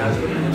Gracias.